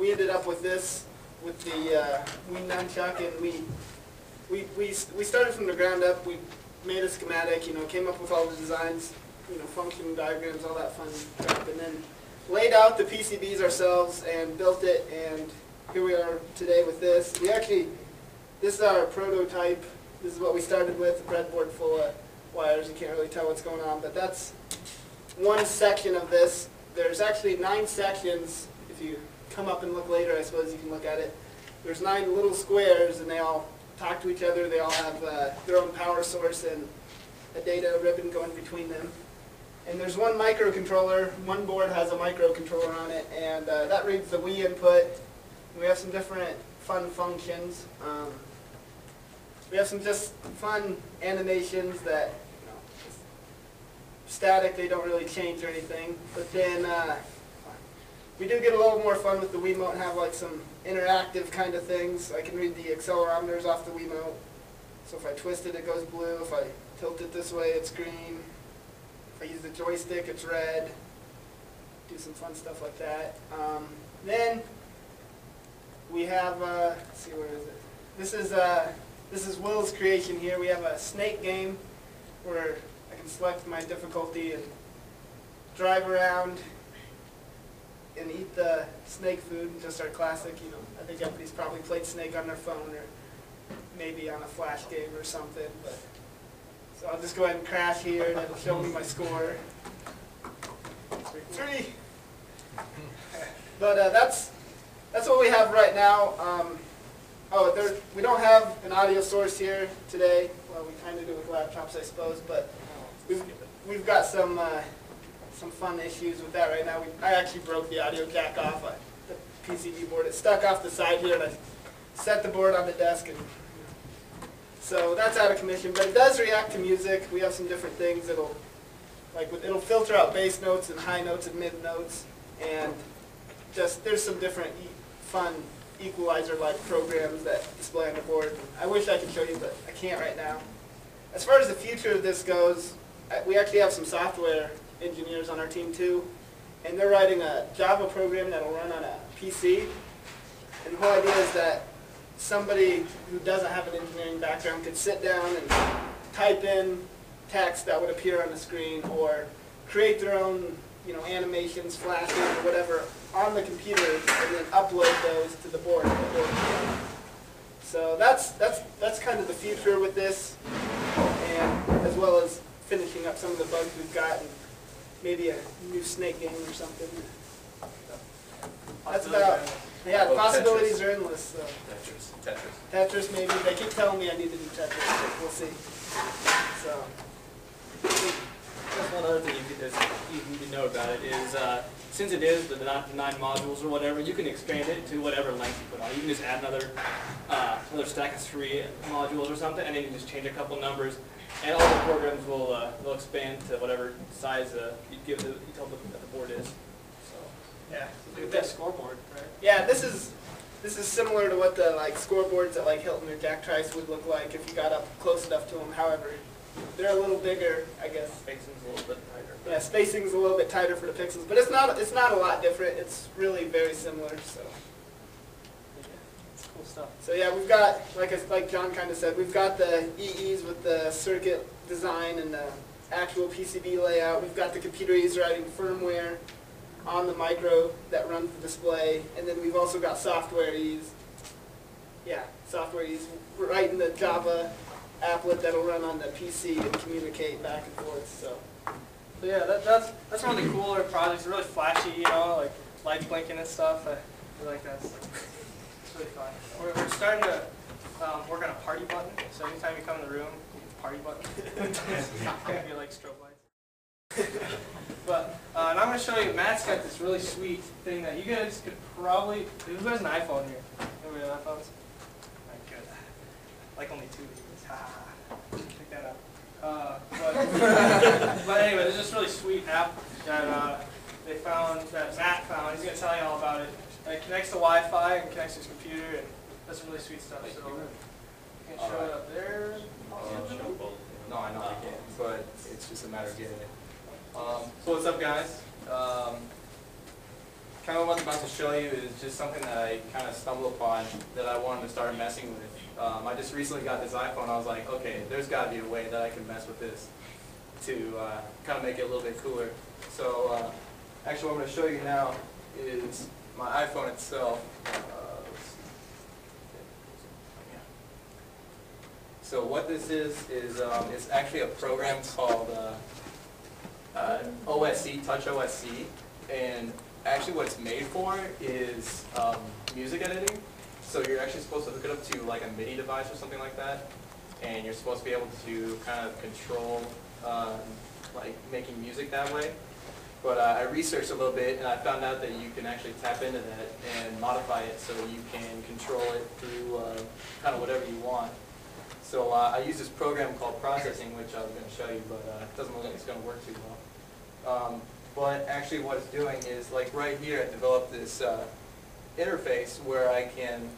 we ended up with this, with the uh, Wii Nunchuk, and we, we, we, we started from the ground up. We made a schematic, you know, came up with all the designs, you know, function diagrams, all that fun crap, and then laid out the PCBs ourselves and built it, and here we are today with this. We actually, this is our prototype. This is what we started with, a breadboard full of wires. You can't really tell what's going on, but that's one section of this. There's actually nine sections. If you come up and look later, I suppose you can look at it. There's nine little squares, and they all talk to each other. They all have uh, their own power source and a data ribbon going between them. And there's one microcontroller. One board has a microcontroller on it, and uh, that reads the Wii input. We have some different fun functions. Um, we have some just fun animations that, you know, static, they don't really change or anything. But then uh, we do get a little more fun with the Wiimote and have like some interactive kind of things. I can read the accelerometers off the Wiimote. So if I twist it, it goes blue. If I tilt it this way, it's green. If I use the joystick, it's red. Do some fun stuff like that. Um, then we have, uh, let's see, where is it? This is, uh, this is Will's creation here. We have a snake game where I can select my difficulty and drive around and eat the snake food, just our classic, you know. I think everybody's probably played Snake on their phone or maybe on a flash game or something, but. So I'll just go ahead and crash here and it'll show me my score. Three. But uh, that's, that's what we have right now. Um, oh, there, we don't have an audio source here today. Well, we kind of do with laptops, I suppose, but we've, we've got some, uh, some fun issues with that right now. We, I actually broke the audio jack off uh, the PCB board. It stuck off the side here, and I set the board on the desk, and so that's out of commission. But it does react to music. We have some different things. It'll like it'll filter out bass notes and high notes and mid notes, and just there's some different e fun equalizer-like programs that display on the board. I wish I could show you, but I can't right now. As far as the future of this goes, we actually have some software engineers on our team too, and they're writing a Java program that'll run on a PC. And the whole idea is that somebody who doesn't have an engineering background could sit down and type in text that would appear on the screen or create their own you know, animations, flashes, or whatever on the computer and then upload those to the board. So that's, that's, that's kind of the future with this, and as well as finishing up some of the bugs we've got and maybe a new snake game or something. That's about, yeah, the Well, possibilities Tetris. are endless. So. Tetris. Tetris. Tetris maybe, they keep telling me I need to do Tetris, but we'll see. So, That's one other thing you could, there's- you need to know about it is, uh, since it is the nine, nine modules or whatever, you can expand it to whatever length you put on. You can just add another, uh, another stack of three modules or something, and then you just change a couple numbers, and all the programs will, uh, will expand to whatever size, uh, you give the, you tell them that the board is, so. yeah. Like that scoreboard, right? Yeah, this is, this is similar to what the like scoreboards at like Hilton or Jack Trice would look like if you got up close enough to them. However, they're a little bigger, I guess. Spacing's a little bit tighter. Yeah, spacing's a little bit tighter for the pixels, but it's not, it's not a lot different. It's really very similar, so. It's cool stuff. So yeah, we've got, like, I- like John kind of said, we've got the EEs with the circuit design and the actual PCB layout. We've got the computer E's writing firmware on the micro that runs the display. And then we've also got software E's. Yeah, software E's We're writing the Java applet that'll run on the PC and communicate back and forth, so. So yeah, that, that's that's one of the cooler projects. Really flashy, you know, like lights blinking and stuff. I really like that. It's, it's really fun. We're, we're starting to um, work on a party button. So anytime you come in the room, party button. It'll be like strobe lights. but uh, and I'm gonna show you. Matt's got this really sweet thing that you guys could probably. Who has an iPhone here? Anybody have iPhones? My good. Like only two Pick that up. Uh, but, but anyway, there's this really sweet app that uh, they found, that Matt found. He's going to tell you all about it. And it connects to Wi-Fi and connects to his computer and does some really sweet stuff. So you can show it up there. No, I know I can't, but it's just a matter of getting it. Um, so what's up, guys? Um, kind of what I'm about to show you is just something that I kind of stumbled upon that I wanted to start messing with. Um, I just recently got this iPhone. I was like, okay, there's got to be a way that I can mess with this to uh, kind of make it a little bit cooler. So uh, actually what I'm going to show you now is my iPhone itself. Uh. So what this is, is um, it's actually a program called uh, uh, OSC, Touch OSC. And actually what it's made for is um, music editing. So you're actually supposed to hook it up to like a MIDI device or something like that. And you're supposed to be able to kind of control um, like making music that way. But uh, I researched a little bit and I found out that you can actually tap into that and modify it so you can control it through uh, kind of whatever you want. So uh, I use this program called Processing, which I was going to show you, but uh, it doesn't look like it's going to work too well. Um, but actually what it's doing is, like right here, I developed this uh, interface where I can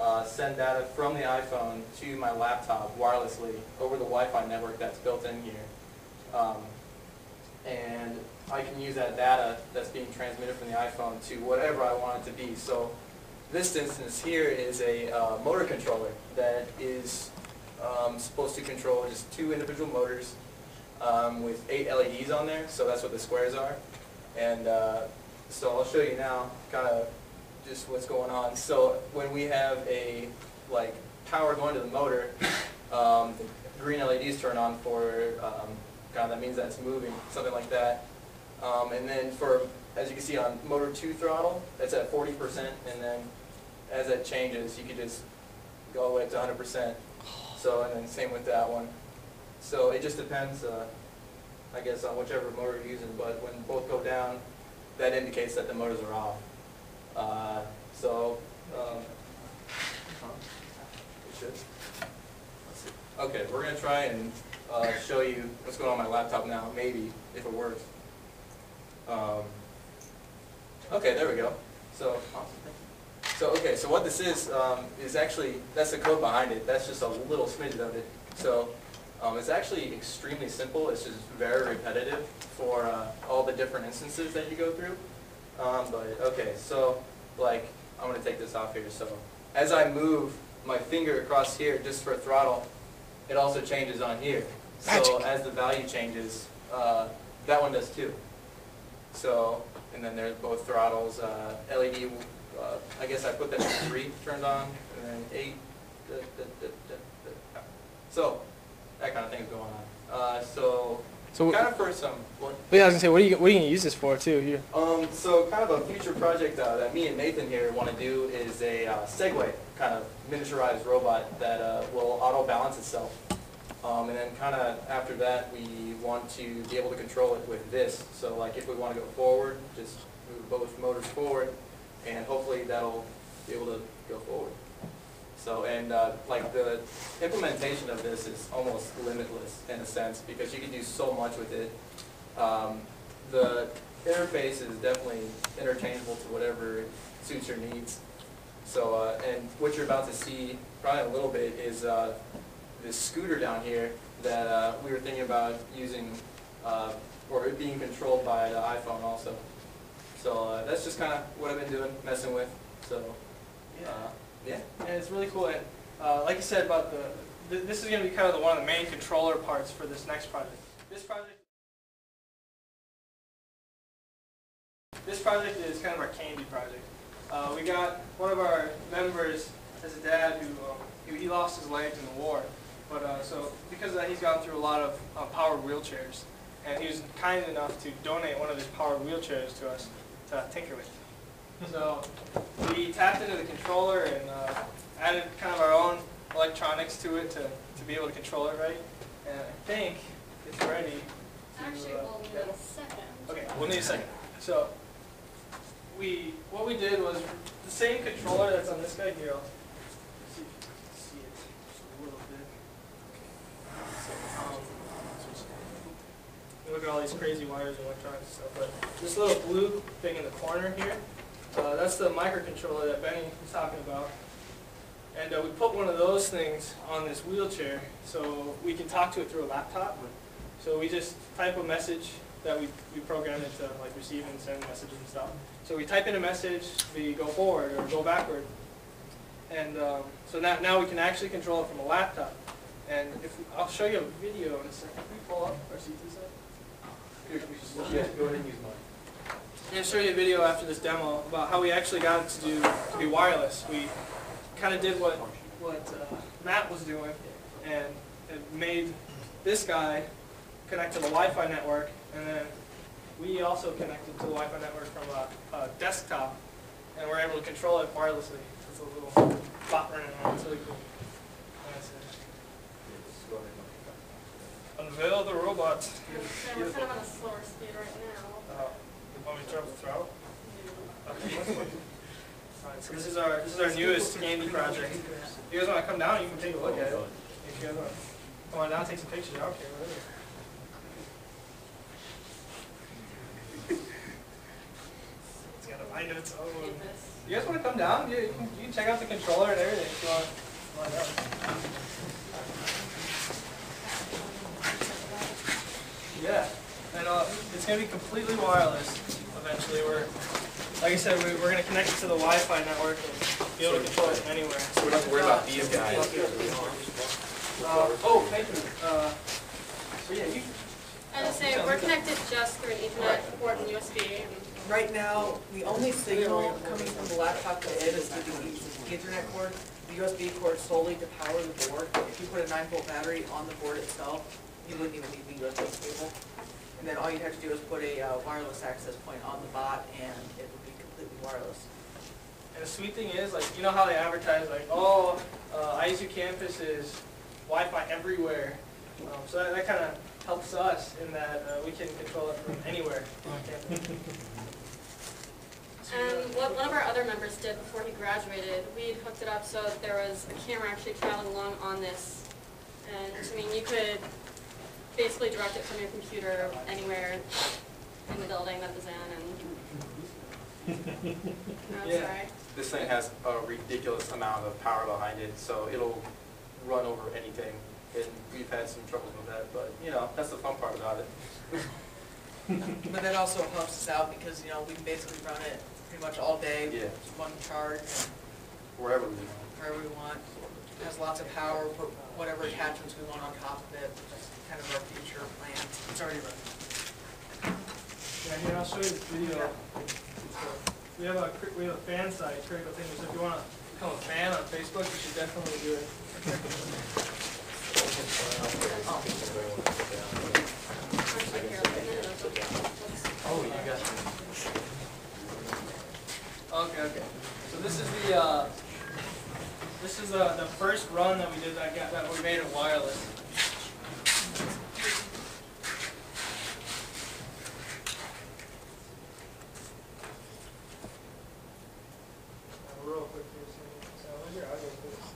uh, send data from the iPhone to my laptop wirelessly over the Wi-Fi network that's built in here. Um, and I can use that data that's being transmitted from the iPhone to whatever I want it to be. So this instance here is a uh, motor controller that is um, supposed to control just two individual motors um, with eight LEDs on there, so that's what the squares are. And uh, so I'll show you now kind of just what's going on. So when we have a like power going to the motor, um, the green LEDs turn on for um, kind of that means that it's moving, something like that. Um, and then for, as you can see on motor two throttle, it's at 40%, and then as that changes, you can just go all the way up to 100%. So, and then same with that one. So it just depends, uh, I guess, on whichever motor you're using, but when both go down, that indicates that the motors are off. Uh, so, um. Okay, we're gonna try and uh, show you what's going on my laptop now, maybe, if it works. Um, okay, there we go. So, so okay, so what this is, um, is actually, that's the code behind it. That's just a little smidget of it. So, um, it's actually extremely simple. It's just very repetitive for uh, all the different instances that you go through. Um, but, okay, so, like, I'm gonna take this off here. So, as I move my finger across here just for throttle, it also changes on here. So as the value changes, uh, that one does too. So, and then there's both throttles, uh, LED, uh, I guess I put that three turned on, and then eight, da, da, da. So, that kind of thing's going on. Uh, so, So, kind of for some, what? yeah, I was gonna say, what are you what are you gonna use this for too? Here. Um, so kind of a future project uh, that me and Nathan here want to do is a uh, Segway kind of miniaturized robot that uh, will auto balance itself. Um, and then kind of after that, we want to be able to control it with this. So like if we want to go forward, just move both motors forward, and hopefully that'll be able to go forward. So, and uh, like the implementation of this is almost limitless in a sense because you can do so much with it. Um, the interface is definitely interchangeable to whatever suits your needs. So, uh, and what you're about to see probably in a little bit is uh, this scooter down here that uh, we were thinking about using, uh, or it being controlled by the iPhone also. So uh, that's just kind of what I've been doing, messing with. So, uh, yeah. And it's really cool. And uh, like you said about the, th- this is gonna be kind of the, one of the main controller parts for this next project. This project. This project is kind of our candy project. Uh, we got one of our members as a dad who um, he, he lost his legs in the war, but uh, so because of that he's gone through a lot of uh, powered wheelchairs, and he was kind enough to donate one of his powered wheelchairs to us to tinker with. So we tapped into the controller and uh, added kind of our own electronics to it to, to be able to control it right. And I think it's ready. to, Actually, uh, we'll need a second. Okay, we'll need a second. So, we, what we did was the same controller that's on this guy here, I'll see if you can see it just a little bit. So, um, Look at all these crazy wires and electronics and stuff, but this little blue thing in the corner here, uh, that's the microcontroller that Benny was talking about. And uh, we put one of those things on this wheelchair so we can talk to it through a laptop. So we just type a message that we, we programmed it to like receive and send messages and stuff. So we type in a message, we go forward or go backward. And um, so now, now we can actually control it from a laptop. And if, we- I'll show you a video in a second. Can we pull up our C2 set? Yeah, go ahead and use mine. I'm going to show you a video after this demo about how we actually got it to do to be wireless. We kind of did what what uh, Matt was doing, and it made this guy connect to the Wi-Fi network, and then we also connected to the Wi-Fi network from a, a desktop, and we're able to control it wirelessly. It's a little bot running around. It's really cool. That's it. Go ahead. Unveil the robot. Okay, we're kind of on a slower speed right now. Uh, want me to? Okay. Alright, so this is our this is our newest candy project. If you guys want to come down, you can take a look at it. If you guys want to come on down, take some pictures. I don't care. It's got a mind of its own. You guys want to come down? You, you, can, you can check out the controller and everything if you want. Come on down. Yeah, and uh, it's gonna be completely wireless eventually. We're, like I said, we, we're gonna connect it to the Wi-Fi network and be able to control it from anywhere. So we don't have to worry about these guys. Uh, oh, thank you. Uh, so yeah, you. As I say, we're connected just through an Ethernet port and USB. Right now, the only signal coming from the laptop to it is through the Ethernet cord. The USB cord solely to power the board. If you put a nine volt battery on the board itself, you wouldn't even need the USB cable. And then all you'd have to do is put a uh, wireless access point on the bot and it would be completely wireless. And the sweet thing is, like, you know how they advertise, like, oh, uh, ISU campus is Wi-Fi everywhere. Um, so that, that kind of helps us in that uh, we can control it from anywhere on campus. And what one of our other members did before he graduated, we hooked it up so that there was a camera actually traveling along on this. And, I mean, you could basically direct it from your computer anywhere in the building that it's in and, I'm Yeah. sorry. This thing has a ridiculous amount of power behind it, so it'll run over anything. And we've had some troubles with that, but, you know, that's the fun part about it. But that also helps us out because, you know, we basically run it pretty much all day. Yeah. One charge, Wherever we go. wherever we want. It Has lots of power, put whatever attachments we want on top of it. Kind of our future plan. It's already running. Yeah, here, I'll show you the video. We have a, we have a fan site, Critical Tinkers, so if you wanna become a fan on Facebook, you should definitely do it. Actually, here, a minute of it. Oh, you got it. Okay, okay. So this is the, uh, this is the, the first run that we did that got, that we made it wireless. Uh, Real quick here, so, so here, I'll go through this.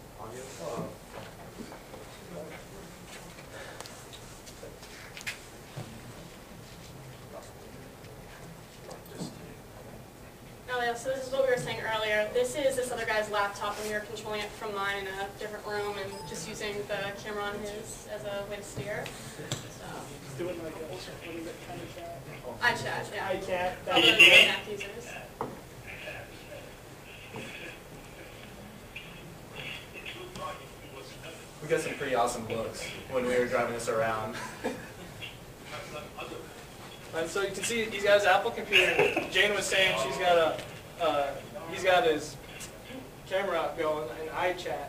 Oh yeah, so this is what we were saying earlier. This is this other guy's laptop and we were controlling it from mine in a different room and just using the camera on his as a way to steer. So, Doing like a, what is it, kind of chat? iChat, yeah. iChat. All the Mac users. We got some pretty awesome looks when we were driving this around. And so you can see he's got his Apple computer. Jane was saying she's got a, uh, he's got his camera out going in iChat.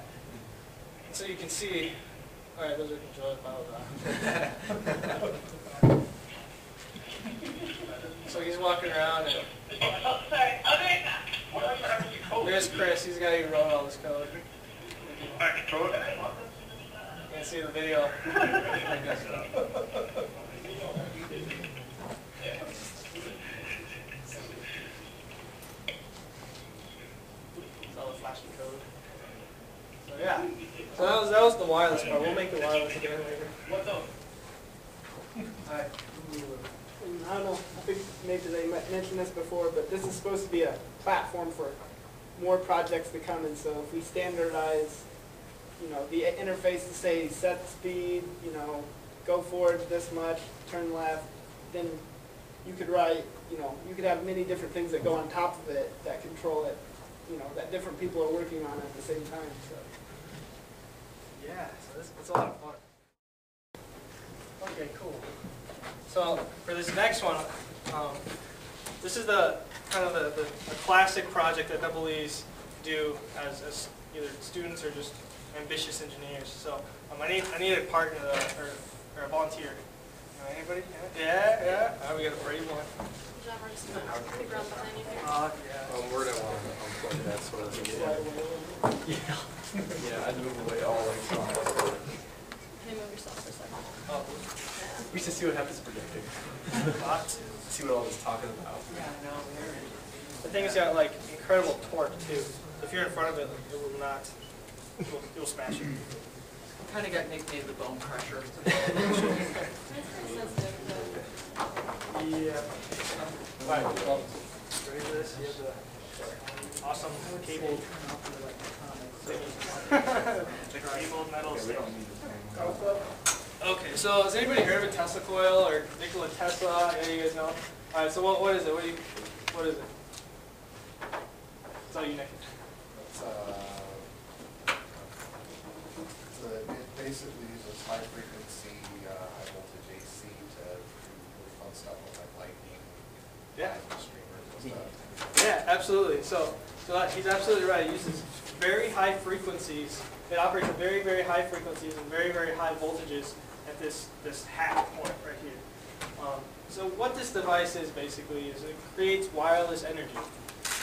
And so you can see, all right, those are controller files. uh. So he's walking around and oh, sorry. there's Chris. He's the guy who wrote all this code. You can see the video. It's all the flashy code. So yeah, so that was, that was the wireless part. We'll make the wireless again later. What's up? Alright. Mm, I don't know, I think maybe they mentioned this before, but this is supposed to be a platform for more projects to come, and so if we standardize, you know, the interface to say set speed, you know, go forward this much, turn left, then you could write, you know, you could have many different things that go on top of it that control it, you know, that different people are working on at the same time, so. Yeah, so this, it's a lot of fun. Okay, cool. So for this next one, um, this is the, kind of the, the the classic project that double E's do as, as either students or just ambitious engineers. So um, I need, I need a partner, uh, or, or a volunteer. You know, Anybody? Yeah, yeah, Uh, we got a brave one. John, we're just gonna stick around behind you here. Uh, yeah. Um, we're gonna want to unplug that so it doesn't get. away. Yeah, I'd move away all the way from it. Hey, move yourself for a second. Oh, Yeah. We should see what happens projecting. lot. See what all this talking about. Yeah, I know. The thing's got like incredible torque too. If you're in front of it, it will not, it will, it will smash you. Kinda got nicknamed the bone crusher. Alright, ready for this? You have the awesome cable. The cable metal stick. Okay, so has anybody heard of a Tesla coil or Nikola Tesla? Yeah, you guys know? Alright, so what, what is it? What do you, what is it? It's all you, Nick. It's, uh, it's it basically uses high frequency, uh, high voltage AC to do really fun stuff with like lightning, Yeah. plasma streamers and stuff. Yeah, absolutely. So, so that, he's absolutely right. It uses very high frequencies. It operates at very, very high frequencies and very, very high voltages at this, this hat point right here. Um, so what this device is basically is it creates wireless energy.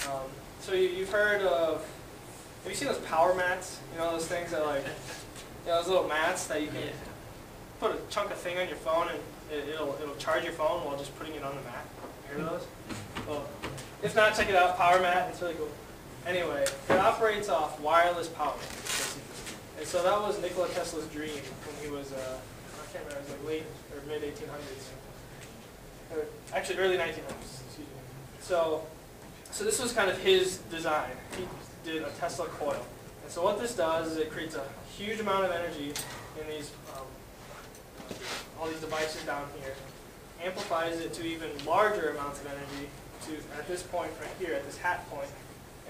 Um, so you, you've heard of, have you seen those power mats? You know, those things that like, you know, those little mats that you can put a chunk of thing on your phone and it, it'll, it'll charge your phone while just putting it on the mat. Heard of those? Well, if not, check it out, PowerMat, it's really cool. Anyway, it operates off wireless power. And so that was Nikola Tesla's dream when he was, uh, I can't remember, it was like late or mid 1800s. Or actually early 1900s, excuse me. So, so this was kind of his design. He did a Tesla coil. And so what this does is it creates a huge amount of energy in these, um, all these devices down here, amplifies it to even larger amounts of energy to, at this point right here, at this hat point,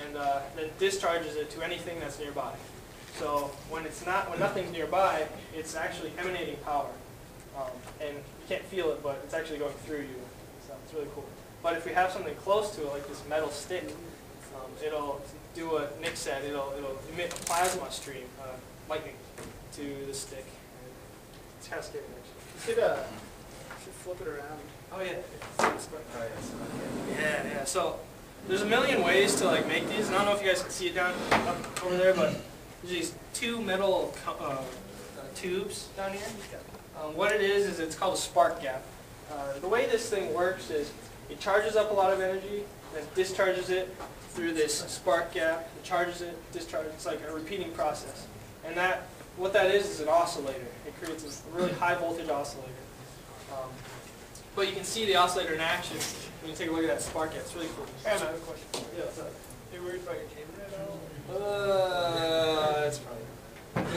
and uh, then discharges it to anything that's nearby. So when it's not, when nothing's nearby, it's actually emanating power. Um, and you can't feel it, but it's actually going through you. So it's really cool. But if we have something close to it, like this metal stick, um, it'll do what Nick said, it'll, it'll emit a plasma stream, uh, lightning, to the stick. And it's kind of scary, actually. You uh, should flip it around. Oh, yeah. Yeah, yeah. So there's a million ways to like make these. And I don't know if you guys can see it down up over there, but there's these two metal uh, uh, tubes down here. Um, what it is is it's called a spark gap. Uh, the way this thing works is it charges up a lot of energy, then discharges it through this spark gap. It charges it, discharges. It's like a repeating process. And that what that is is an oscillator. It creates a really high voltage oscillator. But you can see the oscillator in action when you take a look at that spark gap. It's really cool. I have a question. Yeah, what's up? You worried about your camera at all? Uh, it's probably.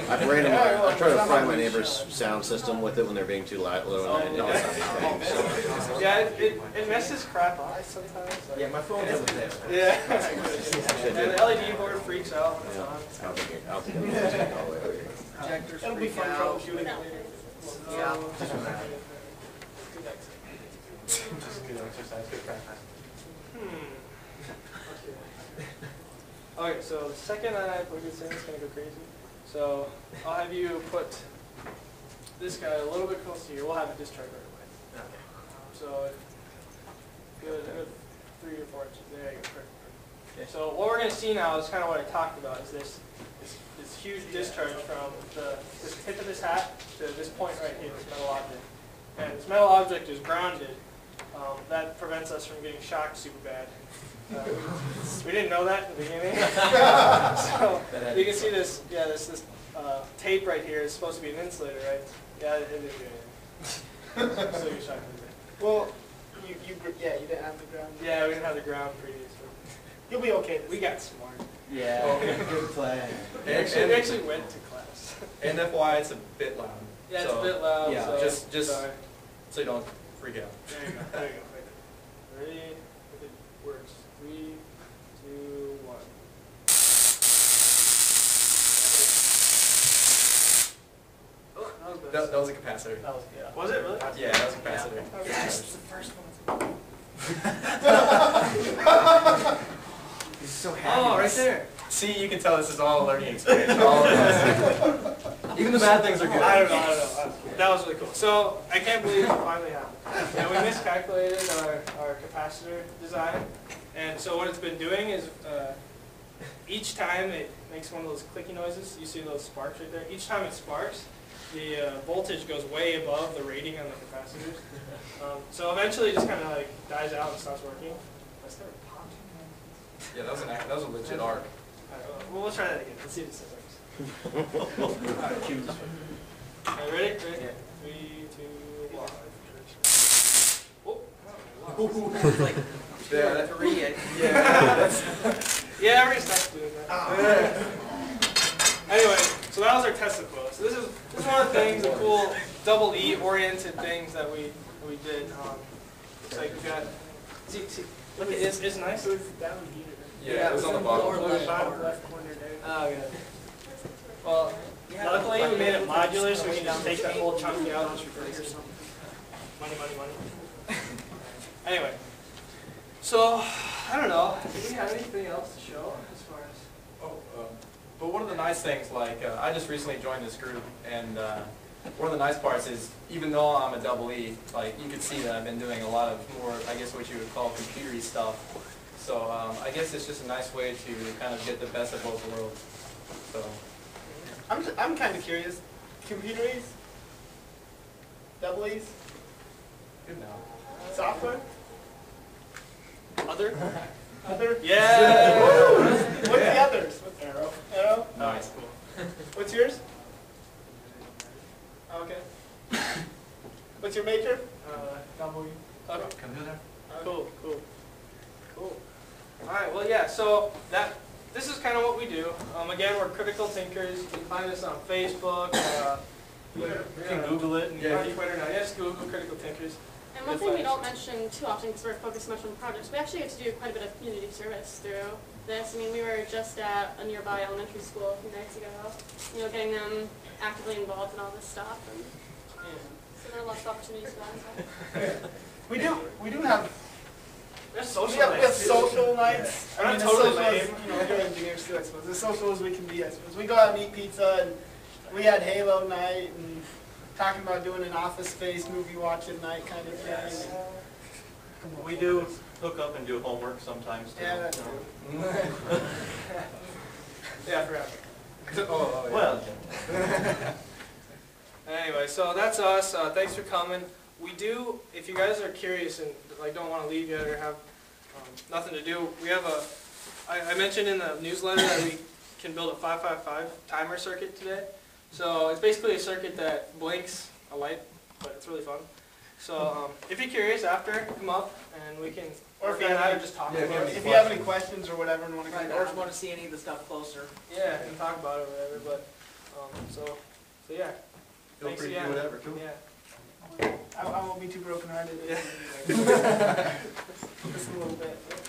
I ran my, I try to fry my neighbor's sound system with it when they're being too loud, low, and it don't sound anything, so. Yeah, it, it, it messes crap up sometimes. like- Yeah, my phone doesn't there. Yeah. Should and the LED board freaks out when it's on. I'll take it, I'll take it all the way over here. Projectors It'll be freak fun out. troubleshooting No. later. Yeah. Just good exercise, good practice. Hmm. Okay, so the second I put this in, it's gonna go crazy. So I'll have you put this guy a little bit closer here. We'll have it discharge right away. Okay. So good, good three or four inches. There you go. Perfect. perfect. So what we're gonna see now is kind of what I talked about. Is this this, this huge discharge from the this tip of this hat to this point right here, this metal object. And this metal object is grounded. Um, that prevents us from getting shocked super bad. Uh, we didn't know that in the beginning. so you can see this, yeah, this this uh, tape right here is supposed to be an insulator, right? Yeah, it, it didn't do anything. so you're shocked. Well, you, you, yeah, you didn't have the ground. Yeah, we didn't have the ground previously. You'll be okay. We got smart. Yeah, good plan. We actually, we actually went to class. And FYI, it's a bit loud. Oh, Yeah, Oh, it's a bit loud. yeah, so just- just- sorry. So you don't Free gallon. There you go. There you go. Right there. Ready? If it works. Three, two, one. Oh, that, was that, was a capacitor. That was, yeah. was it really? Yeah, that was a capacitor. Yeah. Yes, the first one. He's so happy. Oh, right there. See, you can tell this is all a learning experience. All Even the bad things are good. I don't know. That was really cool. So I can't believe it finally happened. And we miscalculated our, our capacitor design. And so what it's been doing is, uh, each time it makes one of those clicky noises, you see those sparks right there? Each time it sparks, the uh, voltage goes way above the rating on the capacitors. Um, so eventually it just kind of like dies out and stops working. I started popping. Yeah, that was an act, that was a legit arc. Alright, well, well, we'll try that again. Let's see if it still works. Alright, ready? Ready? Three, two, one. Oh, It's like Yeah, or that- three, I- Yeah, that's, Yeah, everybody stops doing that. Anyway, so that was our Tesla coil. So this is, this is one of the things, the cool double E oriented things that we, we did. Um, Looks like we got, see, see, look at this, it's nice. It was down here. yeah, it was on the bottom. Lower left Bottom corner. left corner there. Oh, yeah. Well, luckily we made it modular, so we can just take that whole chunk out and just replace it. Money, money, money. Anyway, so, I don't know, do we have anything else to show as far as? Oh, um, But one of the nice things, like, uh, I just recently joined this group, and uh, one of the nice parts is, even though I'm a double E, like, you can see that I've been doing a lot of more, I guess what you would call computery stuff. So um, I guess it's just a nice way to kind of get the best of both worlds. So, I'm, I'm kind of curious. Computeries? Double E's? good now. Software? Other? Other? Yeah! What's the others? What's Aero? Aero? Nice. Cool. What's yours? Okay. What's your major? Uh, W. Okay. Computer? Cool, cool, cool. All right, well, yeah, so that, this is kind of what we do. Um, again, we're critical tinkers. You can find us on Facebook, uh, You can Google it and yeah, yeah. Twitter now. Yes, Google critical tinkers. And one thing we don't mention too often because we're focused so much on projects, we actually get to do quite a bit of community service through this. I mean, we were just at a nearby elementary school a few nights ago, you know, getting them actively involved in all this stuff. And so there are lots of opportunities for that. We do, we do have, There's we social have, we have nights, too. social nights. I'm I mean, totally as social as, lame. You know, you're engineers too, I suppose. As social as we can be, I suppose. We go out and eat pizza and we had Halo night and talking about doing an office space movie watching night kind of thing. We do hook up and do homework sometimes too. Yeah, that's you true. know. Yeah, I forgot. Oh, oh, yeah. Well, Anyway, so that's us. Uh, thanks for coming. We do, if you guys are curious and like don't want to leave yet or have um, nothing to do, we have a. I, I mentioned in the newsletter that we can build a 555 timer circuit today. So it's basically a circuit that blinks a light, but it's really fun. So um, if you're curious, after come up and we can, or if you and I are just talking Yeah, if you about have it. If you have any questions or whatever and want to Right, or down. if you want to see any of the stuff closer. Yeah, and talk about it or whatever. But um, so so yeah. feel Thanks free to do whatever too. Yeah. I, I won't be too brokenhearted. Just a little bit.